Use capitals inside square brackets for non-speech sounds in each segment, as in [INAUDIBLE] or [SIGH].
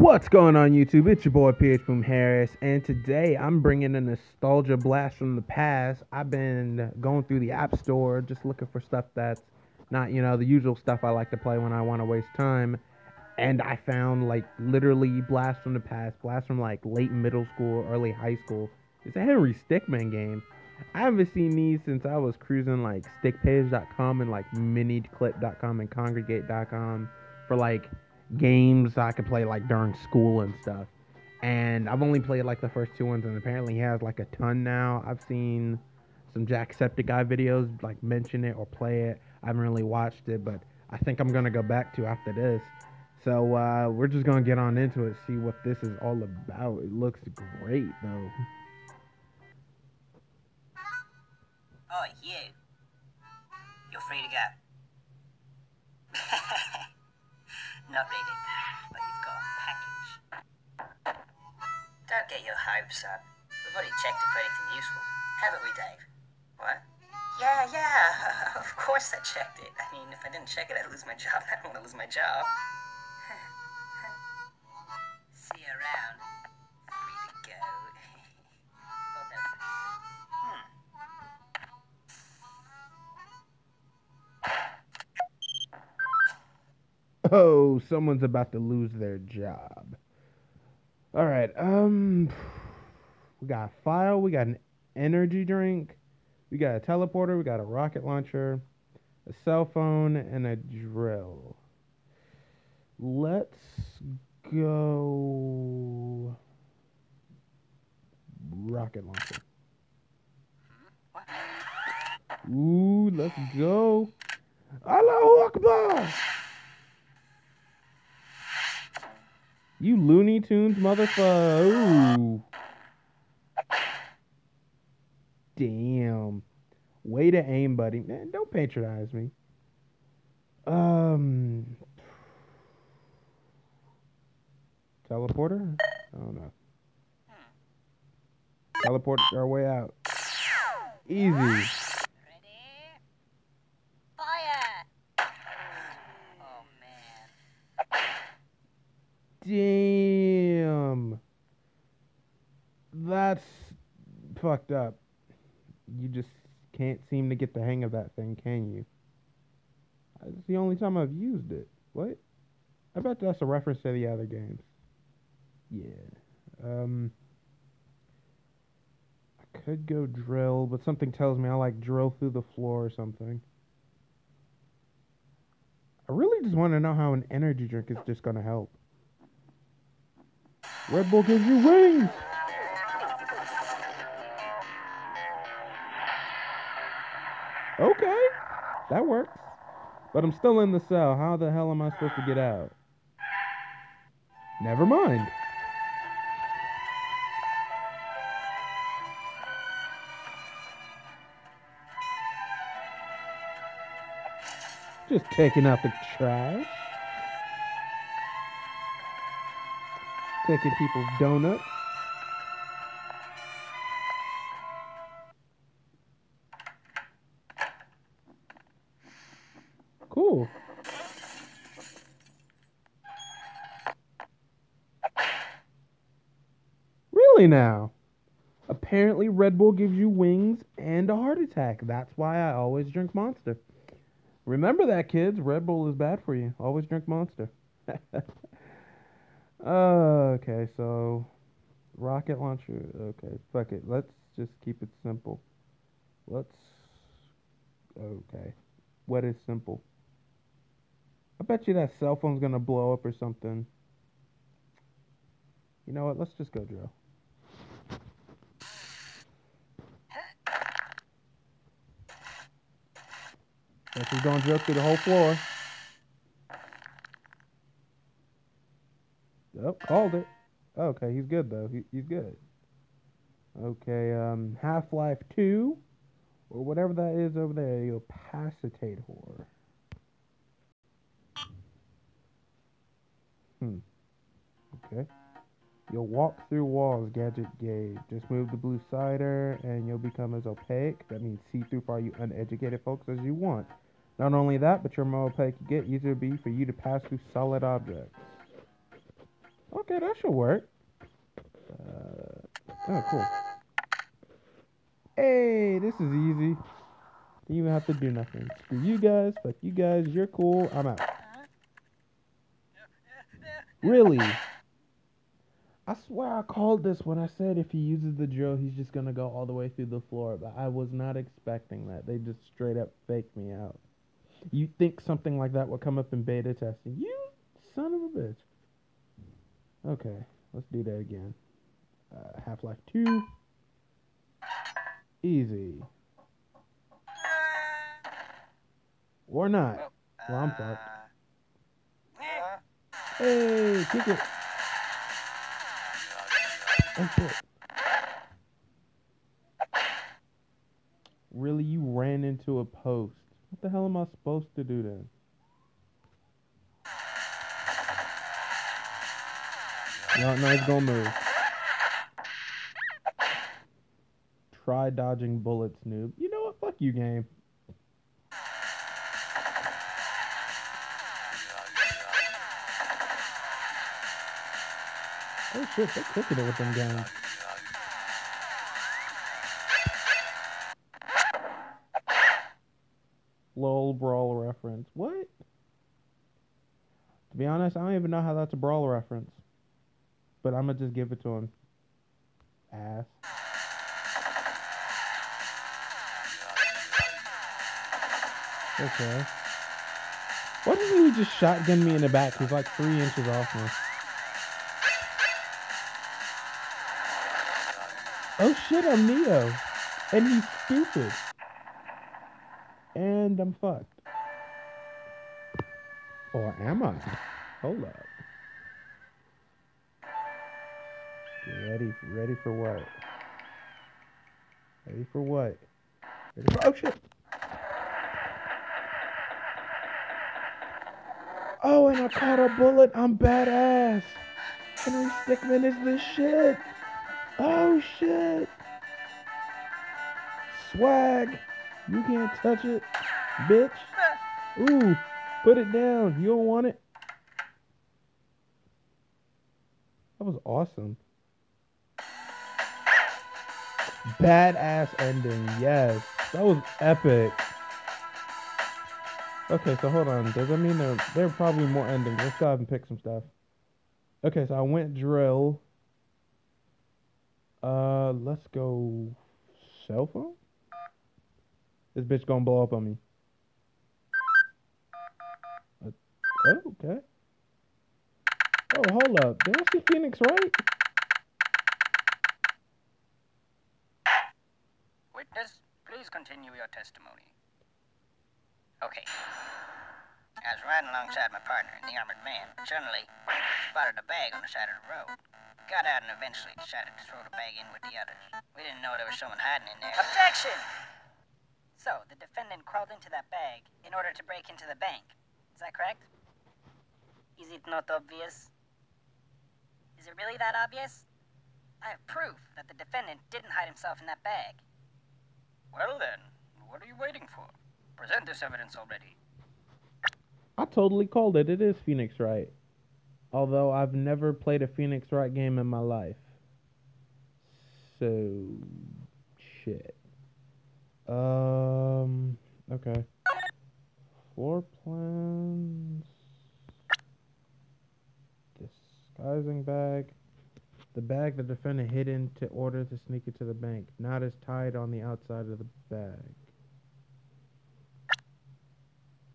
What's going on YouTube? It's your boy PH Boom Harris, and today I'm bringing a nostalgia blast from the past. I've been going through the App Store just looking for stuff that's not, you know, the usual stuff I like to play when I want to waste time. And I found like literally blast from the past, blast from like late middle school, early high school. It's a Henry Stickmin game. I haven't seen these since I was cruising like stickpage.com and like miniclip.com and kongregate.com for like games I could play like during school and stuff. And I've only played like the first two ones, and apparently he has like a ton now. I've seen some Jacksepticeye videos like mention it or play it. I haven't really watched it, but I think I'm gonna go back to after this. So uh, we're just gonna get on into it, see what this is all about. It looks great though. Oh, you. You're free to go. Not really, but you've got a package. Don't get your hopes up. We've already checked for anything useful, haven't we, Dave? What? Yeah, yeah, [LAUGHS] of course I checked it. I mean, if I didn't check it, I'd lose my job. [LAUGHS] I don't want to lose my job. [LAUGHS] See you around. Oh, someone's about to lose their job. All right. Um, we got a file. We got an energy drink. We got a teleporter. We got a rocket launcher, a cell phone, and a drill. Let's go. Rocket launcher. Ooh, let's go. Allahu Akbar. You Looney Tunes motherfucker. Ooh. Damn. Way to aim, buddy. Man, don't patronize me. Um. Teleporter? I don't know. Teleport our way out. Easy. Ready? Fire! Oh, man. Damn. That's fucked up. You just can't seem to get the hang of that thing, can you? It's the only time I've used it. What? I bet that's a reference to the other games. Yeah. Um. I could go drill, but something tells me I like drill through the floor or something. I really just want to know how an energy drink is just gonna help. Red Bull gives you wings. Okay, that works. But I'm still in the cell. How the hell am I supposed to get out? Never mind. Just taking out the trash. Taking people's donuts. Cool. Really now? Apparently Red Bull gives you wings and a heart attack. That's why I always drink Monster. Remember that, kids. Red Bull is bad for you. Always drink Monster. [LAUGHS] Oh, okay, so rocket launcher. Okay, fuck it. Let's just keep it simple. Let's. Okay. What is simple? I bet you that cell phone's gonna blow up or something. You know what? Let's just go drill. Guess he's going to drill through the whole floor. Oh, called it. Okay, he's good though. He, he's good. Okay, um, Half Life 2, or whatever that is over there, the opacitator. Hmm. Okay. You'll walk through walls, gadget gauge. Just move the blue cider and you'll become as opaque. That means see through for all you uneducated folks as you want. Not only that, but you're more opaque you get, easier be for you to pass through solid objects. Okay, that should work. Uh, oh, cool. Hey, this is easy. Didn't even have to do nothing. Screw you guys. Fuck you guys. You're cool. I'm out. Really? I swear I called this when I said if he uses the drill, he's just gonna go all the way through the floor. But I was not expecting that. They just straight up faked me out. You think something like that would come up in beta testing? You son of a bitch. Okay, let's do that again. Uh, Half Life 2. Easy. Or not. Well, I'm fucked. Hey, kick it. Oh, shit. Really, you ran into a post. What the hell am I supposed to do then? No, no, he's gonna move. Try dodging bullets, noob. You know what? Fuck you, game. Oh shit, they're cooking it with them guns. LOL brawl reference. What? To be honest, I don't even know how that's a brawl reference. But I'm gonna just give it to him. Ass. Okay. Why doesn't he just shotgun me in the back? He's like three inches off me. Oh shit, I'm Neo. And he's stupid. And I'm fucked. Or am I? Hold up. Ready, ready for what? Ready for what? Ready for, oh shit! Oh, and I caught a bullet. I'm badass. Henry Stickmin is the shit. Oh shit. Swag. You can't touch it, bitch. Ooh, put it down. You don't want it. That was awesome. Badass ending, yes. That was epic. Okay, so hold on. Does that mean there there are probably more endings? Let's go ahead and pick some stuff. Okay, so I went drill. Uh, let's go cell phone. This bitch gonna blow up on me. Uh, okay. Oh, hold up. Did I see Phoenix Wright? Witness, please continue your testimony. Okay. I was riding alongside my partner in the armored van. Suddenly, spotted a bag on the side of the road. Got out and eventually decided to throw the bag in with the others. We didn't know there was someone hiding in there. Objection! So, the defendant crawled into that bag in order to break into the bank. Is that correct? Is it not obvious? Is it really that obvious? I have proof that the defendant didn't hide himself in that bag. Well then, what are you waiting for? Present this evidence already. I totally called it. It is Phoenix Wright. Although I've never played a Phoenix Wright game in my life. So shit. Um okay. Floor plans. Disguising bag. The bag the defendant hid in to order to sneak into the bank. Knot is tied on the outside of the bag.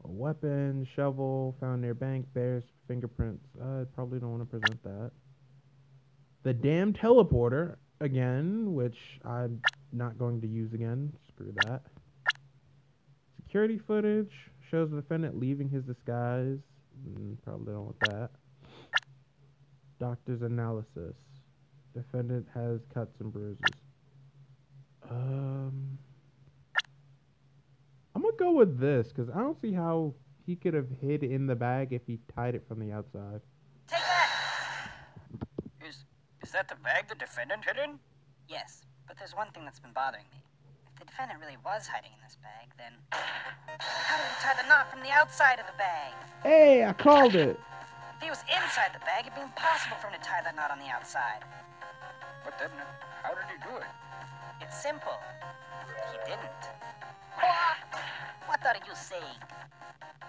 A weapon, shovel, found near bank, bears, fingerprints. I probably don't want to present that. The damn teleporter, again, which I'm not going to use again. Screw that. Security footage shows the defendant leaving his disguise. Mm, probably don't want that. Doctor's analysis. Defendant has cuts and bruises. Um, I'm gonna go with this because I don't see how he could have hid in the bag if he tied it from the outside. Take that! Is is that the bag the defendant hid in? Yes, but there's one thing that's been bothering me. If the defendant really was hiding in this bag, then how did he tie the knot from the outside of the bag? Hey, I called it. If he was inside the bag, it'd be impossible for him to tie that knot on the outside. But then, how did he do it? It's simple. He didn't. What? What are you saying?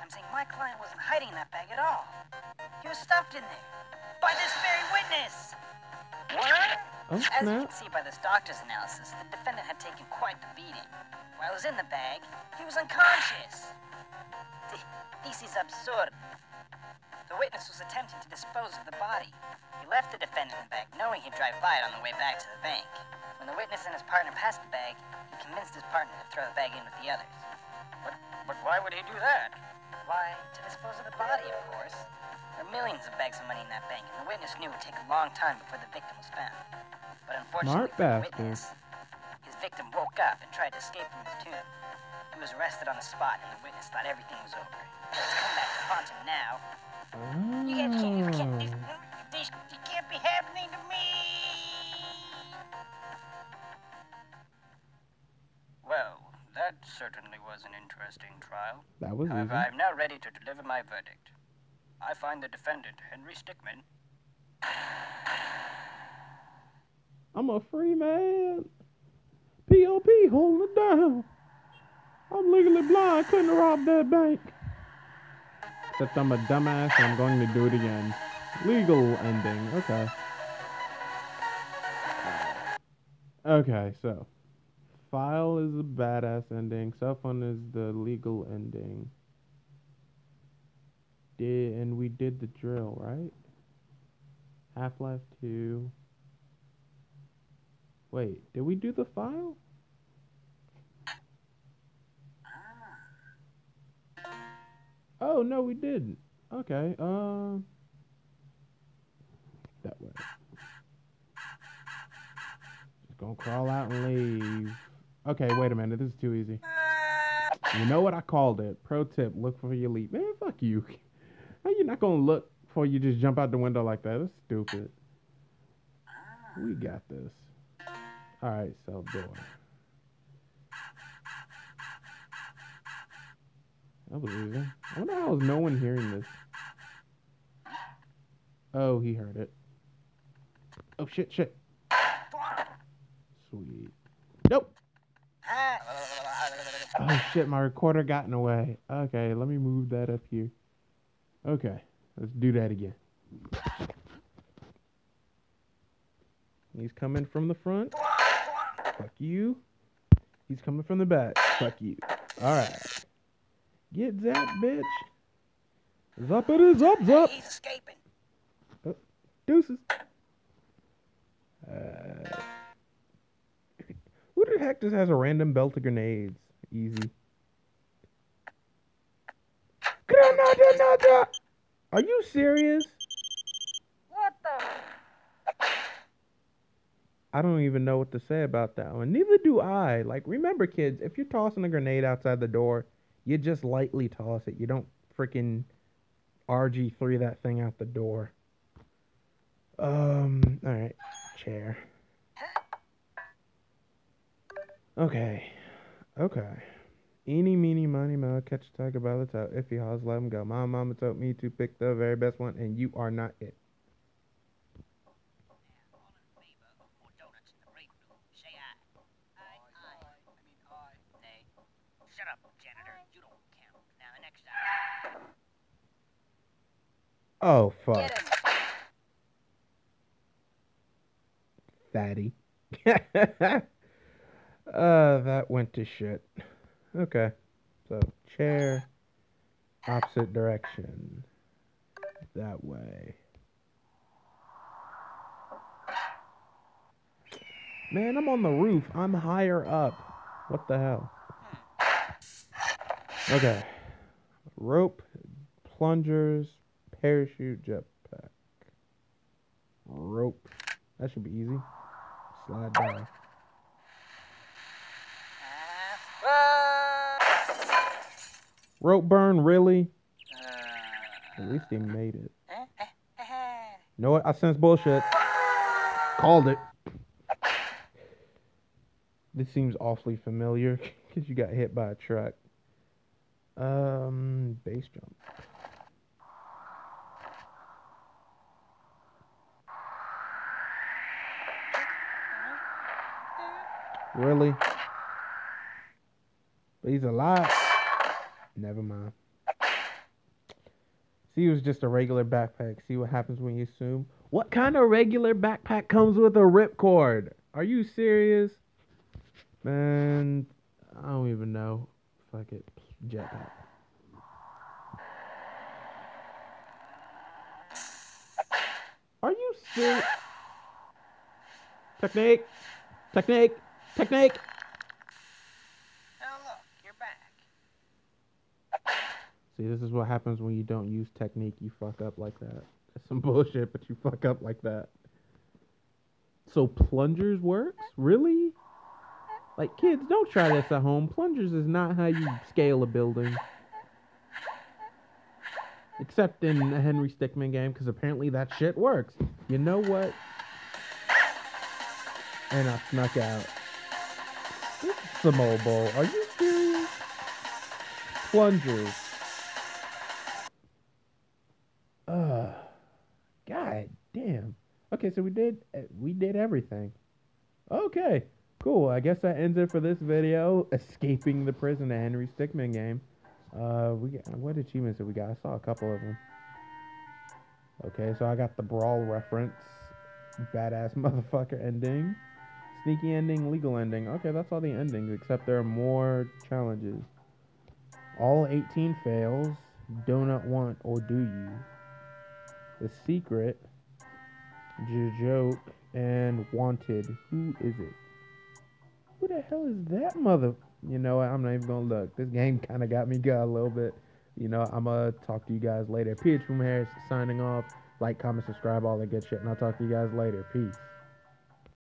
I'm saying my client wasn't hiding in that bag at all. He was stuffed in there. By this very witness! What? Oh, As you can see by this doctor's analysis, the defendant had taken quite the beating. While he was in the bag, he was unconscious. This is absurd. The witness was attempting to dispose of the body. He left the defendant in the bag, knowing he'd drive by it on the way back to the bank. When the witness and his partner passed the bag, he convinced his partner to throw the bag in with the others. But, but why would he do that? Why, to dispose of the body, of course. There are millions of bags of money in that bank, and the witness knew it would take a long time before the victim was found. But unfortunately Smart for the witness, his victim woke up and tried to escape from his tomb. He was arrested on the spot, and the witness thought everything was over. It's come back to haunt him now. You can't, you can't, you can't, this, ah. this, this can't be happening to me. Well, that certainly was an interesting trial. That was However, easy. I'm now ready to deliver my verdict. I find the defendant, Henry Stickmin, I'm a free man. POP holding it down. I'm legally blind. Couldn't have robbed that bank. Except I'm a dumbass and I'm going to do it again. Legal ending. Okay. Okay, so. File is a badass ending. Cell phone is the legal ending. Did and we did the drill, right? Half Life 2. Wait, did we do the file? Oh no, we didn't. Okay, um, that way. Just gonna crawl out and leave. Okay, wait a minute. This is too easy. You know what I called it? Pro tip: look for your leap. Man, fuck you. [LAUGHS] How you not gonna look before you just jump out the window like that? That's stupid. We got this. All right, cell door. That was easy. I wonder how is no one hearing this. Oh, he heard it. Oh shit, shit. Sweet. Nope. Oh shit, my recorder got in the way. Okay, let me move that up here. Okay, let's do that again. He's coming from the front. Fuck you. He's coming from the back. Fuck you. Alright. Get zapped, bitch. Zup it is up, zup. He's escaping. Deuces. Uh, who the heck just has a random belt of grenades? Easy. Granada, nada. Are you serious? What the? I don't even know what to say about that one. Neither do I. Like, remember, kids, if you're tossing a grenade outside the door, you just lightly toss it. You don't freaking RG3 that thing out the door. Um, alright. Chair. Okay. Okay. Eeny, meeny, miny, moe, catch a tiger by the toe. If he hogs, let him go. My mama told me to pick the very best one, and you are not it. All in favor of more donuts in the break room, say aye. Aye, aye. I mean aye. Nay. Shut up, janitor. You don't count. Now the next item. Oh, fuck. Fatty. [LAUGHS] uh, that went to shit. Okay. So, chair, opposite direction. That way. Man, I'm on the roof. I'm higher up. What the hell? Okay. Rope, plungers, parachute, jetpack. Rope. That should be easy. Slide down. Rope burn, really? At least he made it. Know what? I sense bullshit. Called it. This seems awfully familiar [LAUGHS] because you got hit by a truck. Um, base jump. Really? But he's alive. Never mind. See, it was just a regular backpack. See what happens when you assume. What kind of regular backpack comes with a ripcord? Are you serious? Man, I don't even know. Fuck it. Jetpack. Are you serious? Technique! Technique! Technique! Oh, look, you're back. See, this is what happens when you don't use technique. You fuck up like that. It's some [LAUGHS] bullshit, but you fuck up like that. So plungers works? Really? Like kids, don't try this at home. Plungers is not how you scale a building. Except in a Henry Stickmin game, because apparently that shit works. You know what? And I snuck out. Some old. Are you serious? Plungers. Uh, God damn. Okay, so we did uh, we did everything. Okay, cool. I guess that ends it for this video. Escaping the prison, a Henry Stickmin game. Uh, we got, what achievements did we got? I saw a couple of them. Okay, so I got the brawl reference, badass motherfucker ending, sneaky ending, legal ending. Okay, that's all the endings except there are more challenges. All 18 fails. Donut want or do you? The Secret, Joke, and Wanted. Who is it? Who the hell is that mother? You know? I'm not even gonna look. This game kind of got me got a little bit. You know, I'm gonna talk to you guys later. PH Boom Harris signing off. Like, comment, subscribe, all that good shit, and I'll talk to you guys later. Peace.